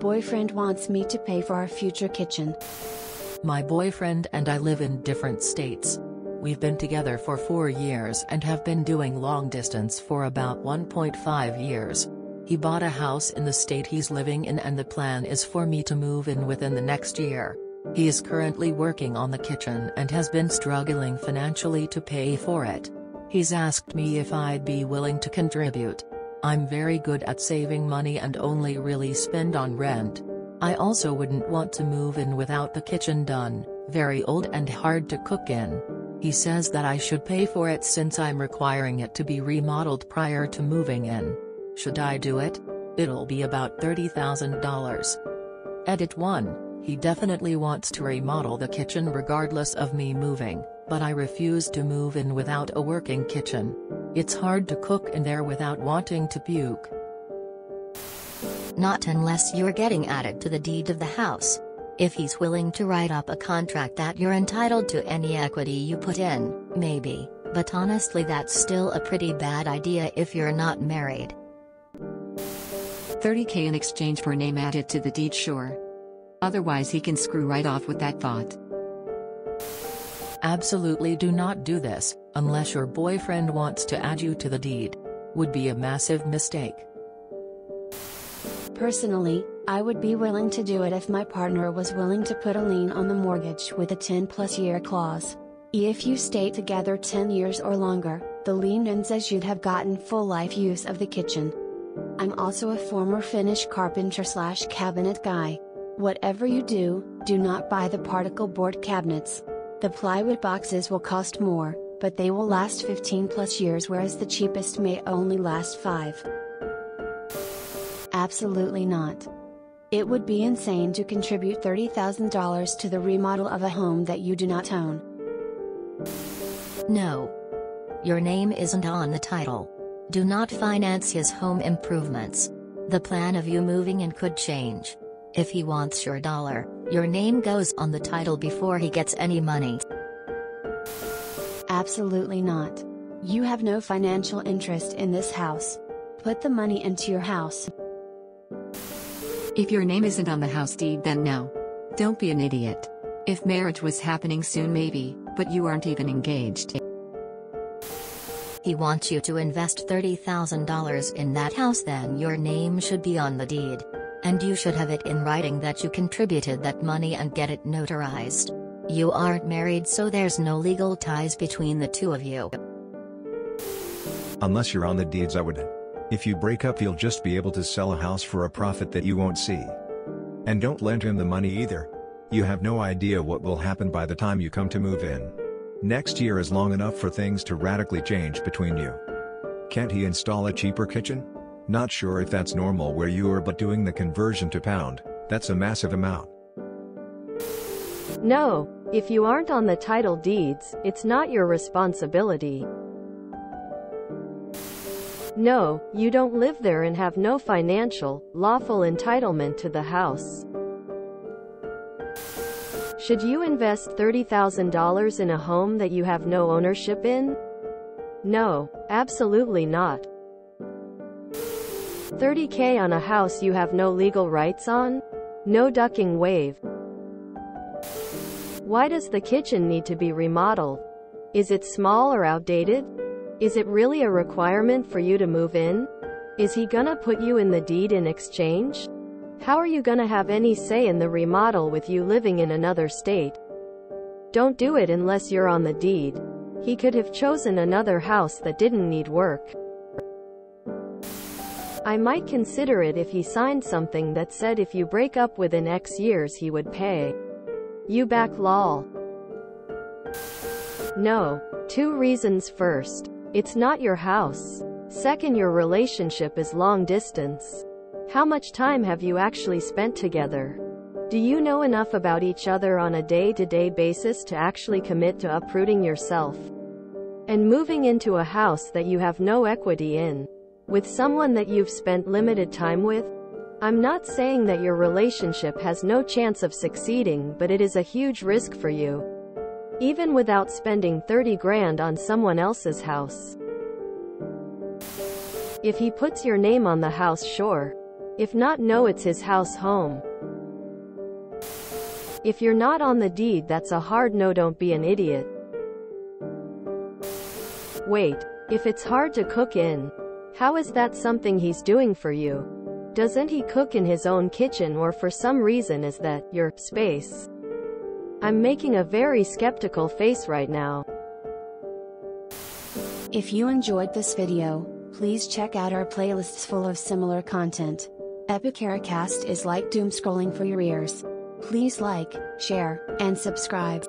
Boyfriend wants me to pay for our future kitchen. My boyfriend and I live in different states. We've been together for four years and have been doing long distance for about 1.5 years. He bought a house in the state he's living in and the plan is for me to move in within the next year. He is currently working on the kitchen and has been struggling financially to pay for it. He's asked me if I'd be willing to contribute. I'm very good at saving money and only really spend on rent. I also wouldn't want to move in without the kitchen done, very old and hard to cook in. He says that I should pay for it since I'm requiring it to be remodeled prior to moving in. Should I do it? It'll be about $30,000. Edit 1, he definitely wants to remodel the kitchen regardless of me moving, but I refuse to move in without a working kitchen. It's hard to cook in there without wanting to puke. Not unless you're getting added to the deed of the house. If he's willing to write up a contract that you're entitled to any equity you put in, maybe, but honestly that's still a pretty bad idea if you're not married. 30k in exchange for name added to the deed sure. Otherwise he can screw right off with that thought. Absolutely do not do this, unless your boyfriend wants to add you to the deed. Would be a massive mistake. Personally, I would be willing to do it if my partner was willing to put a lien on the mortgage with a 10 plus year clause. If you stay together 10 years or longer, the lien ends as you'd have gotten full life use of the kitchen. I'm also a former finish carpenter slash cabinet guy. Whatever you do, do not buy the particle board cabinets. The plywood boxes will cost more, but they will last 15 plus years whereas the cheapest may only last 5. Absolutely not. It would be insane to contribute $30,000 to the remodel of a home that you do not own. No. Your name isn't on the title. Do not finance his home improvements. The plan of you moving in could change. If he wants your dollar, your name goes on the title before he gets any money. Absolutely not. You have no financial interest in this house. Put the money into your house. If your name isn't on the house deed then no. Don't be an idiot. If marriage was happening soon maybe, but you aren't even engaged. He wants you to invest $30,000 in that house then your name should be on the deed. And you should have it in writing that you contributed that money and get it notarized. You aren't married so there's no legal ties between the two of you. Unless you're on the deeds I would. If you break up you'll just be able to sell a house for a profit that you won't see. And don't lend him the money either. You have no idea what will happen by the time you come to move in. Next year is long enough for things to radically change between you. Can't he install a cheaper kitchen? Not sure if that's normal where you are but doing the conversion to pound, that's a massive amount. No, if you aren't on the title deeds, it's not your responsibility. No, you don't live there and have no financial, lawful entitlement to the house. Should you invest $30,000 in a home that you have no ownership in? No, absolutely not. 30k on a house you have no legal rights on? No ducking wave. Why does the kitchen need to be remodeled? Is it small or outdated? Is it really a requirement for you to move in? Is he gonna put you in the deed in exchange? How are you gonna have any say in the remodel with you living in another state? Don't do it unless you're on the deed. He could have chosen another house that didn't need work. I might consider it if he signed something that said if you break up within X years he would pay. You back lol. No. Two reasons first. It's not your house. Second your relationship is long distance. How much time have you actually spent together? Do you know enough about each other on a day-to-day basis to actually commit to uprooting yourself? And moving into a house that you have no equity in? With someone that you've spent limited time with? I'm not saying that your relationship has no chance of succeeding but it is a huge risk for you. Even without spending 30 grand on someone else's house. If he puts your name on the house sure. If not no it's his house home. If you're not on the deed that's a hard no don't be an idiot. Wait, if it's hard to cook in, how is that something he's doing for you? Doesn't he cook in his own kitchen or for some reason is that your space? I'm making a very skeptical face right now. If you enjoyed this video, please check out our playlists full of similar content. Epicaricast is like doom scrolling for your ears. Please like, share, and subscribe.